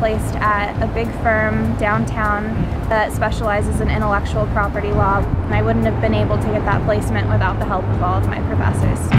placed at a big firm downtown that specializes in intellectual property law, and I wouldn't have been able to get that placement without the help of all of my professors.